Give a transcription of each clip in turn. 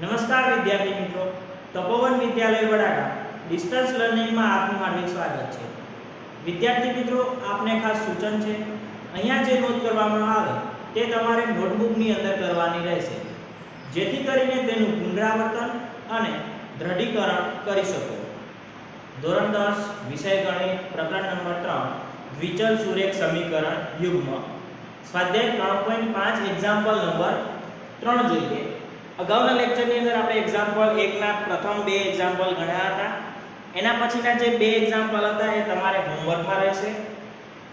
નમસ્કાર વિદ્યાર્થી મિત્રો. તપોવન વિદ્યાલય વડાકા ડિસ્ટન્સ લર્નિંગમાં આપનું હાર્દિક સ્વાગત છે. વિદ્યાર્થી મિત્રો, આપને ખાસ સૂચન છે, અહીંયા જે નોંધ કરવામાં આવે તે તમારે નોટબુકની અંદર કરવાની રહેશે. જેથી કરીને તેનું પુનરાવર્તન અને દ્રઢીકરણ કરી શકો. ધોરણ દસ, વિષય ગણિત, પ્રકરણ નંબર ત્રણ, દ્વિચલ સુરેખ સમીકરણ યુગ્મ. સ્વાધ્યાય ત્રણ પોઈન્ટ પાંચ એક્ઝામ્પલ નંબર ત્રણ જોઈએ. અગાઉના લેક્ચરની અંદર આપણે એક્ઝામ્પલ એકના પ્રથમ બે એક્ઝામ્પલ ગણ્યા હતા. એના પછીના જે બે એક્ઝામ્પલ હતા એ તમારે હોમવર્કમાં રહેશે.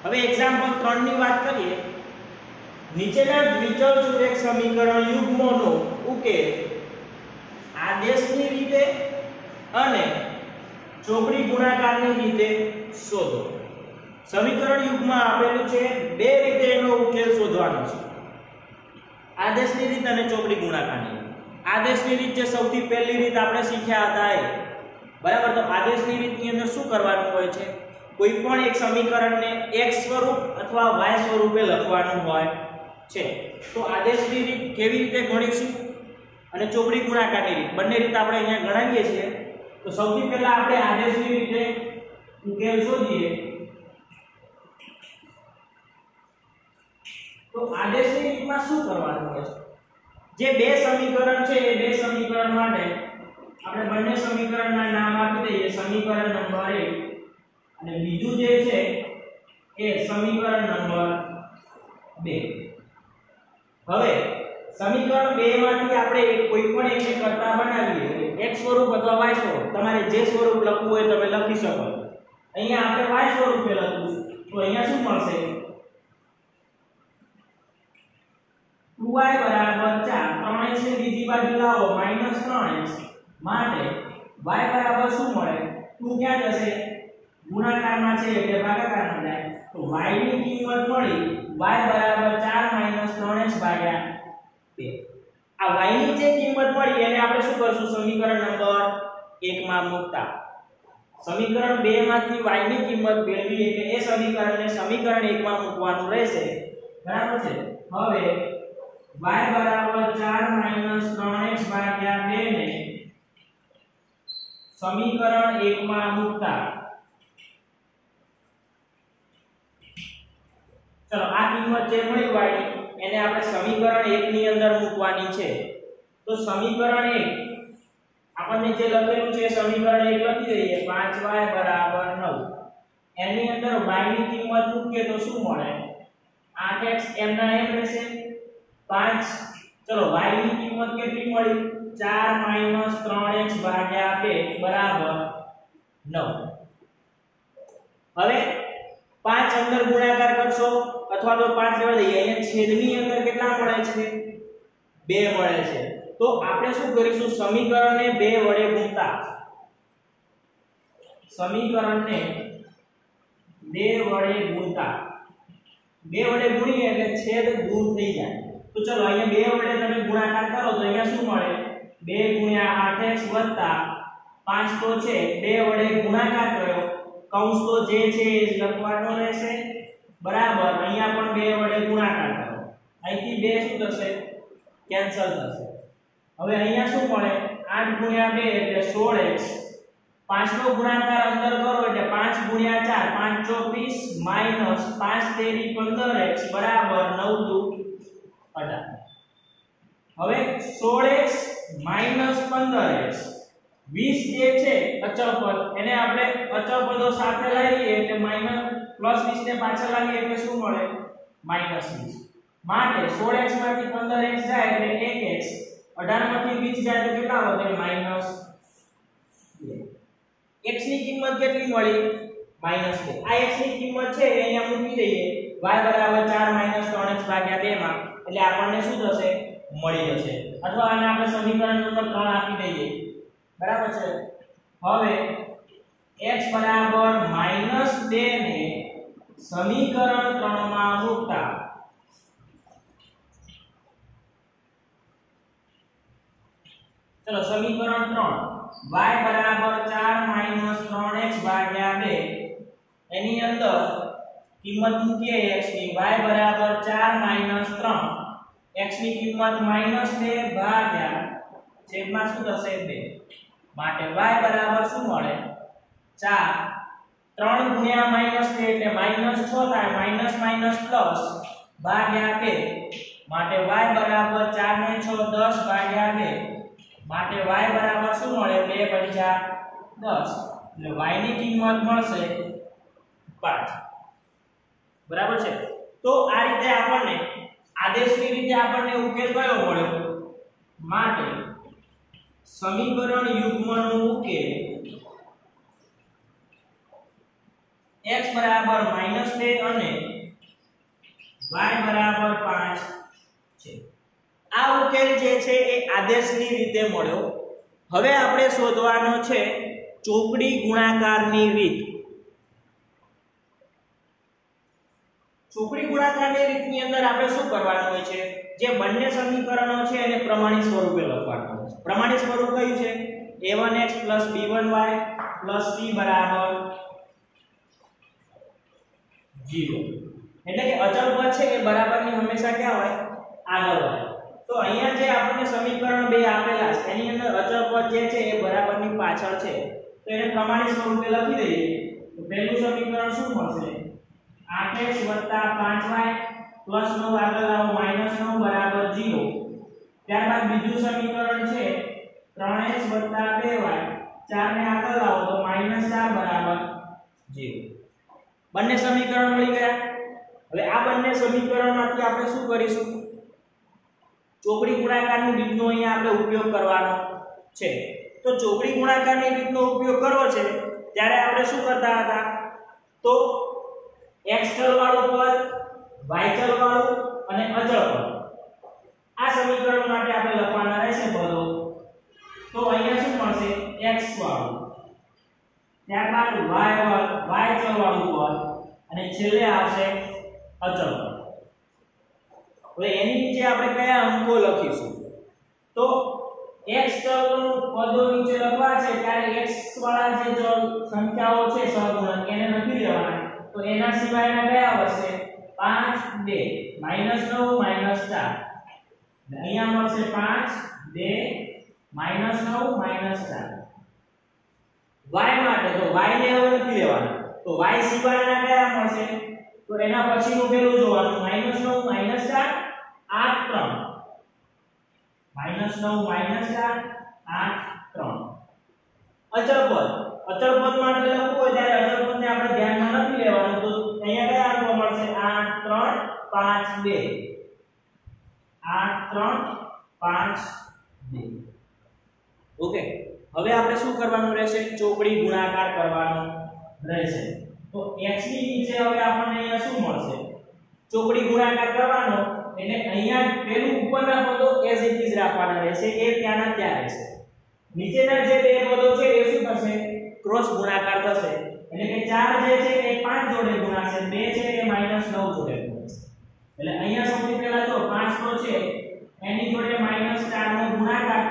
હવે એક્ઝામ્પલ ત્રણની વાત કરીએ. નીચેના દ્વિચલ સુરેખ સમીકરણ યુગ્મોનો ઉકેલ આદેશની રીતે અને ચોકડી ગુણાકારની રીતે શોધો. સમીકરણ યુગમાં આપેલું છે, બે રીતે એનો ઉકેલ શોધવાનો છે. આદેશની રીત અને ચોકડી ગુણાકારની આદેશની રીત જે સૌથી પહેલી રીત આપણે શીખ્યા હતા એ. બરાબર? તો આદેશની રીતની અંદર શું કરવાનું હોય છે? કોઈ પણ એક સમીકરણને x સ્વરૂપ અથવા y સ્વરૂપે લખવાનું હોય છે. તો આદેશની રીત કેવી રીતે ગણીશું? અને ચોપડી ગુણાકારની રીત. બંને રીત આપણે અહીંયા ગણાવીએ છીએ. તો સૌથી પહેલા આપણે આદેશની રીતે ઉકેલ શોધીએ. તો આદેશની રીતમાં શું કરવાનું હોય છે? જે બે સમીકરણ છે, એ બે સમીકરણ માટે આપણે બંને સમીકરણના નામ આપી દઈએ, સમીકરણ નંબર 1 અને બીજું જે છે, એ સમીકરણ નંબર 2 હવે, સમીકરણ 2 માંથી આપણે કોઈ પણ એકને કરતા બનાવીએ x સ્વરૂપ અથવા y સ્વરૂપ, તમારે જે સ્વરૂપ લખવું હોય તમે લખી શકો. અહીંયા આપણે y સ્વરૂપે લખવું તો અહીંયા શું મળશે? 2y બરાબર 4 3 છે, બીજી બાજુ લાવો -3x માટે y બરાબર શું મળે? 2 ક્યાં જશે? ગુણાકારમાં છે એટલે ભાગાકારમાં જાય. તો y ની કિંમત મળી y બરાબર 4 3x ભાગ્યા 2 આ y ની જે કિંમત મળી એને આપણે શું કરશું? સમીકરણ નંબર 1 માં મૂકતા. સમીકરણ 2 માંથી y ની કિંમત મેળવી એટલે એ સમીકરણને સમીકરણ 1 માં મૂકવાનું રહેશે. બરાબર છે? હવે y બરાબર 4 3x ભાગ્યા 2 ને સમીકરણ 1 માં મૂકતા. ચલો, આ કિંમત જે મળી y એને આપણે સમીકરણ 1 ની અંદર મૂકવાની છે. તો સમીકરણ 1 આપણને જે લખેલું છે સમીકરણ 1 લખી દઈએ 5y 9 એની અંદર y ની કિંમત મૂકીએ તો શું મળે? 8x એમના એમ રહેશે. 5 ચલો y ની કિંમત કેટલી મળી? 4 3x ભાગ્યા 2 બરાબર 9 હવે 5 અંદર ગુણાકાર કરશો અથવા તો 5 લેવા દઈએ. અહીંયા છેદની અંદર કેટલા મળે છે? 2 મળે છે. તો આપણે શું કરીશું? સમીકરણને 2 વડે ગુણતા. સમીકરણને 2 વડે ગુણતા. 2 વડે ગુણીએ એટલે છેદ દૂર થઈ જાય. તો ચલો, અહીંયા 2 વડે તમે ગુણાકાર કરો તો અહીંયા શું મળે? 2 ગુણ્યા 8x 5 તો છે 2 વડે ગુણાકાર કર્યો. કૌંસ તો જે છે એ લખવાનો રહેશે. બરાબર, અહીંયા પણ 2 વડે ગુણાકાર કરો. અહીંથી 2 શું થશે? કેન્સલ થશે. હવે અહીંયા શું મળે? 8 ગુણ્યા 2 એટલે 16x 5 નો ગુણાકાર અંદર કરો એટલે 5 ગુણ્યા 4 5 24 માઇનસ 5 તેરી 15x બરાબર 9 દુ 18 હવે 16x માઇનસ 15x 20 જે છે, અચળ પદ. એને આપણે અચળ પદો સાથે લાવીએ એટલે માઇનસ પ્લસ 20 ને પાછળ લાવીએ એટલે શું મળે? માઇનસ 20 માટે 16x માંથી 15x જાય એટલે 1x 18 માંથી 20 જાય તો કેટલા વધે? માઇનસ 2 x ની કિંમત કેટલી મળી? માઇનસ 2 આ x ની કિંમત છે એ અહીંયા મૂકી દઈએ. y બરાબર 4 3x ભાગ્યા 2 માં. એટલે આપણને શું થશે? મળી જશે. અથવા આને આપણે સમીકરણ નંબર 3 આપી દઈએ. બરાબર છે? હવે x બરાબર -2 ને સમીકરણ 3 માં મૂકતા ચલો, સમીકરણ 3 y બરાબર 4 3x ભાગ્યા 2 એની અંદર કિંમત મૂકીએ x ની y બરાબર 4 3 x ની કિંમત -2 ભાગ્યા છેદમાં શું થશે 2 માટે y બરાબર શું મળે? 4 3 ગુણ્યા માઇનસ 2 એટલે માઇનસ 6 થાય માઇનસ પ્લસ ભાગ્યા 2 માટે y બરાબર 4 ને 6 10 ભાગ્યા 2 માટે y બરાબર શું મળે? 2 પંચા 10 એટલે y ની કિંમત મળશે 5 બરાબર છે? તો આ રીતે આપણને આદેશની રીતે આપણને ઉકેલ કયો મળ્યો? માટે સમીકરણ યુગ્મનો ઉકેલ x બરાબર -2 અને y બરાબર 5 છે. આ ઉકેલ જે છે એ આદેશની રીતે મળ્યો. હવે આપણે શોધવાનો છે ચોકડી ગુણાકારની રીત. ચોકડી ગુણાકારની રીતની અંદર આપણે શું કરવાનું હોય છે? જે બંને સમીકરણો છે એને પ્રમાણિત સ્વરૂપે લખવાનું હોય છે. પ્રમાણિત સ્વરૂપ કયું છે? A1x b1y c બરાબર 0 એટલે કે અચળ પદ છે એ બરાબરની હંમેશા ક્યાં હોય? આગળ હોય. તો અહીંયા જે આપણને સમીકરણ બે આપેલા છે, એની અંદર અચળ પદ જે છે એ બરાબરની પાછળ છે. તો એને પ્રમાણિત સ્વરૂપે લખી દઈએ તો પહેલું સમીકરણ શું મળશે 8x 5y 9 આગળ આવો -9 બરાબર 0 ત્યારબાદ બીજું સમીકરણ છે 3x 2y 4 ને આગળ લાવો તો -4 બરાબર 0 બંને સમીકરણ મળી ગયા. હવે આ બંને સમીકરણમાંથી આપણે શું કરીશું? ચોકડી ગુણાકારની રીતનો અહીંયા આપણે ઉપયોગ કરવાનો છે. તો ચોકડી ગુણાકારની રીતનો ઉપયોગ કરવો છે, ત્યારે આપણે શું કરતા હતા? તો x ચલ વાળું પદ વાય ચલ વાળું અને અચળ પદ. આ સમીકરણ માટે આપણે લખવાના રહેશે પદો. તો અહીંયા શું મળશે? X વાળું. ત્યારબાદ y વાળું y વાળું પદ અને છેલ્લે આવશે અચળ પદ. હવે એની નીચે આપણે કયા અંકો લખીશું? તો x ચલનું પદો નીચે લખવા છે, ત્યારે x વાળા જે ચલ સંખ્યાઓ છે, સહગુણક, એને લખી દેવાના તો એના સિવાયના કયા આવશે 5 2 9 4 અહીંયા મળશે 5 2 9 4 y માટે તો y ને હવે લખી લેવાના. તો y સિવાયના કયા મળશે? તો એના પછીનું પેલું જોવાનું. -9 4 8 3 -9 4 8 3 અચળ પદ. અચળ પદ માટે લખવું હોય ત્યારે અચળ પદને આપણે ધ્યાનમાં નથી લેવાનું. તો અહીંયા કયા અંકો મળશે? 8 3 5 2 8 3 5 2 ઓકે. હવે આપણે શું કરવાનું રહેશે? ચોકડી ગુણાકાર કરવાનો રહેશે. તો x ની નીચે હવે આપણને અહીંયા શું મળશે? ચોકડી ગુણાકાર કરવાનો. એટલે અહીંયા પેલું ઉપરના પદો એઝ ઇટ ઇઝ રાખવાના રહેશે. એ ત્યાંના ત્યાં રહેશે. નીચેના જે બે પદો છે, એ શું થશે? ક્રોસ ગુણાકાર થશે. એટલે કે 4 જે છે એ 5 જોડે ગુણાશે. 2 છે એ -9 જોડે ગુણાશે. એટલે અહીંયા સૌથી પહેલા જો 5 તો છે, એની જોડે -4 નો ગુણાકાર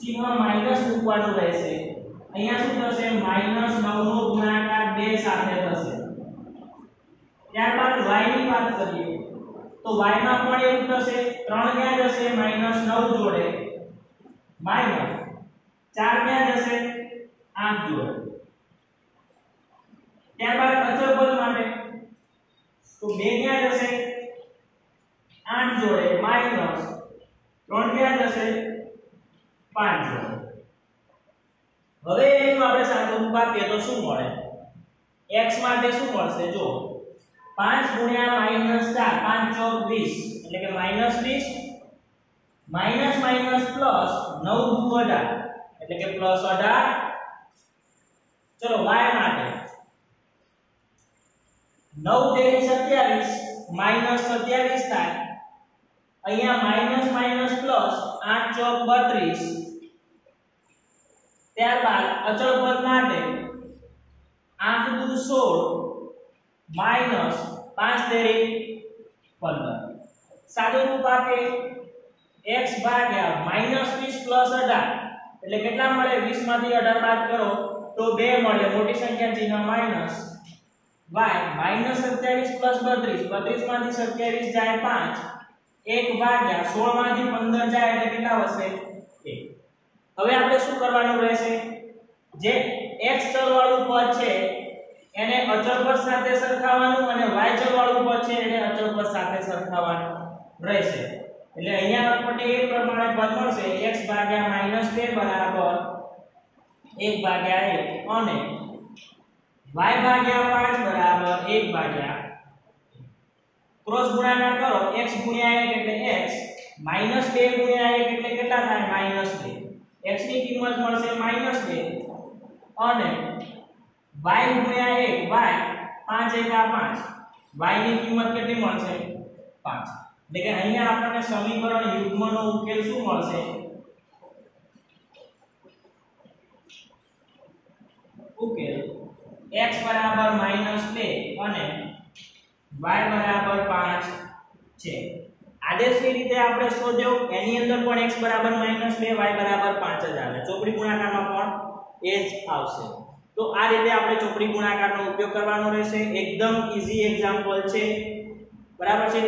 ચિહ્ન માઇનસ મૂકવાનું રહેશે. અહીંયા શું થશે? -9 નો ગુણાકાર 2 સાથે થશે. ત્યારબાદ y ની વાત કરીએ, તો y માં પણ એવું થશે? 3 ક્યાં જશે? -9 જોડે. માઇનસ 4 ક્યાં જશે? 8 જોડે ત્યારબાદ અચળ બળ માટે તો બે ક્યાં જશે? આઠ જોડે માઇનસ ત્રણ ક્યાં જશે? પાંચ જોડે હવે એનું આપણે સાદું કાપીએ તો શું મળે? x માટે શું મળશે? જો 5 ગુણ્યા માઇનસ 4 5 ચોક 20 એટલે કે માઇનસ 20 માઇનસ માઇનસ પ્લસ 9 દુ 18 એટલે કે પ્લસ 18 ચલો y માટે 9 તેરી 27 માઇનસ 27 થાય. અહીંયા માઇનસ માઇનસ પ્લસ 8 ચોક 32 ત્યારબાદ અચળ પદ માટે 8 દુ 16 માઇનસ 5 તેરી 15 સાદું રૂપ આપે x ભાગ્યા માઇનસ 20 પ્લસ 18 એટલે કેટલા મળે? 20 માંથી 18 બાદ કરો. તો 2 મળે. મોટી સંખ્યા ચિહ્ન માઇનસ y માઇનસ 27 પ્લસ 32 32 માંથી 27 જાય 5 1 ભાગ્યા 16 માંથી 15 જાય એટલે કેટલા વધશે? 1 હવે આપણે શું કરવાનું રહેશે? જે x ચલ વાળું પદ છે, એને અચળ પદ સાથે સરખાવવાનું અને y ચલ વાળું પદ છે, એને અચળ પદ સાથે સરખાવવાનું રહેશે. એટલે અહીંયા આપણને એ પ્રમાણે પદ મળશે. x ભાગ્યા માઇનસ 2 બરાબર 1 ભાગ્યા એક. અને y ભાગ્યા 5 બરાબર 1 ભાગ્યા. ક્રોસ ગુણાકાર કરો, x ગુણ્યા 1 એટલે x માઇનસ 2 ગુણ્યા 1 એટલે કેટલા થાય? માઇનસ 2 x ની કિંમત મળશે માઇનસ 2 અને y ગુણ્યા 1 y 5 એકા 5 y ની કિંમત કેટલી મળશે? 5 એટલે કે અહીંયા આપણને સમીકરણ યુગ્મનો ઉકેલ શું મળશે? ઉકેલ x બરાબર -2 અને y બરાબર 5 છે. આદેશની રીતે આપણે શોધ્યો એની અંદર પણ x બરાબર -2 y બરાબર 5 જ આવે. ચોપડી ગુણાકારમાં પણ એ જ આવશે. તો આ રીતે આપણે ચોપડી ગુણાકારનો ઉપયોગ કરવાનો રહેશે. એકદમ ઈઝી એક્ઝામ્પલ છે. બરાબર છે?